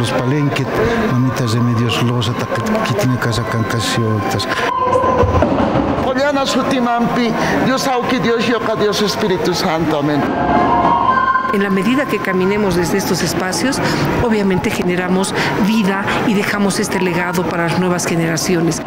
Los Palenque, Mamitas de Medios Lobos, Kitine Casacan Casiotas. Poliana Sutimampi, Dios Auki, Dios Yoka, Dios Espíritu Santo. Amén. En la medida que caminemos desde estos espacios, obviamente generamos vida y dejamos este legado para las nuevas generaciones.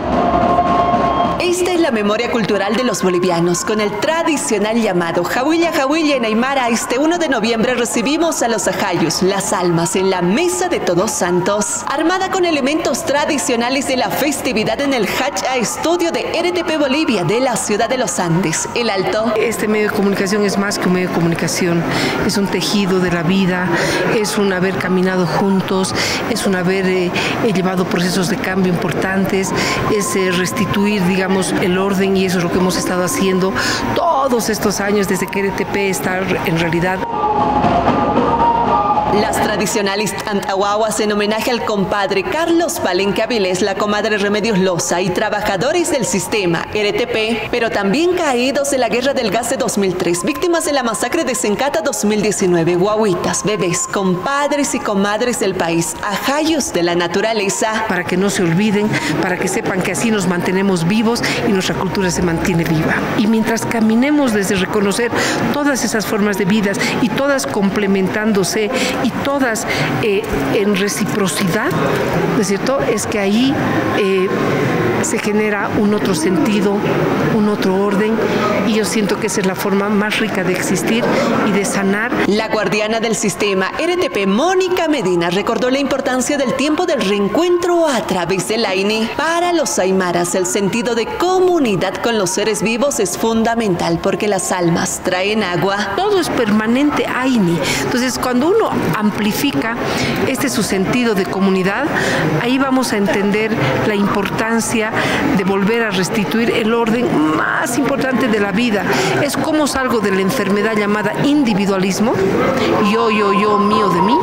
Esta es la memoria cultural de los bolivianos, con el tradicional llamado Jahuilla Jahuilla en Aymara. Este 1 de noviembre recibimos a los ajayos, las almas, en la Mesa de Todos Santos, armada con elementos tradicionales de la festividad en el Hacha Estudio de RTP Bolivia de la ciudad de los Andes, El Alto. Este medio de comunicación es más que un medio de comunicación, es un tejido de la vida, es un haber caminado juntos, es un haber eh, llevado procesos de cambio importantes, es eh, restituir, digamos, el orden y eso es lo que hemos estado haciendo todos estos años desde que RTP está en realidad las tradicionales tantahuahuas en homenaje al compadre Carlos Palenque Avilés, la comadre Remedios Loza y trabajadores del sistema RTP, pero también caídos en la guerra del gas de 2003, víctimas de la masacre de Sencata 2019, guaguitas, bebés, compadres y comadres del país, ajayos de la naturaleza. Para que no se olviden, para que sepan que así nos mantenemos vivos y nuestra cultura se mantiene viva. Y mientras caminemos desde reconocer todas esas formas de vidas y todas complementándose y todas eh, en reciprocidad, ¿no es cierto? Es que ahí eh, se genera un otro sentido, un otro orden y yo siento que esa es la forma más rica de existir y de sanar. La guardiana del sistema RTP, Mónica Medina, recordó la importancia del tiempo del reencuentro a través del AINI. Para los aymaras, el sentido de comunidad con los seres vivos es fundamental porque las almas traen agua. Todo es permanente AINI. Entonces, cuando uno amplifica este su sentido de comunidad, ahí vamos a entender la importancia de volver a restituir el orden más importante de la vida. Es como salgo de la enfermedad llamada individualismo, yo, yo, yo, mío de mí.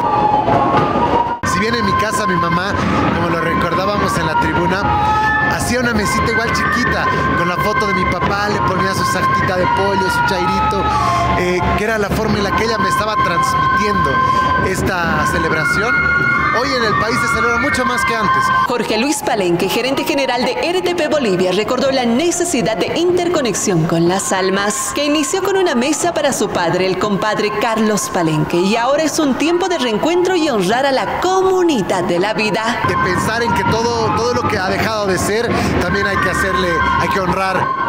Si bien en mi casa mi mamá, como lo recordábamos en la tribuna, hacía una mesita igual chiquita con la foto de mi papá, le ponía su sartita de pollo, su chairito, eh, que era la forma en la que ella me estaba transmitiendo esta celebración hoy en el país se celebra mucho más que antes. Jorge Luis Palenque, gerente general de RTP Bolivia, recordó la necesidad de interconexión con las almas, que inició con una mesa para su padre, el compadre Carlos Palenque, y ahora es un tiempo de reencuentro y honrar a la comunidad de la vida. De pensar en que todo, todo lo que dejado de ser, también hay que hacerle, hay que honrar